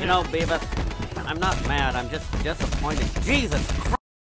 You know, Beavis, I'm not mad. I'm just disappointed. Jesus Christ!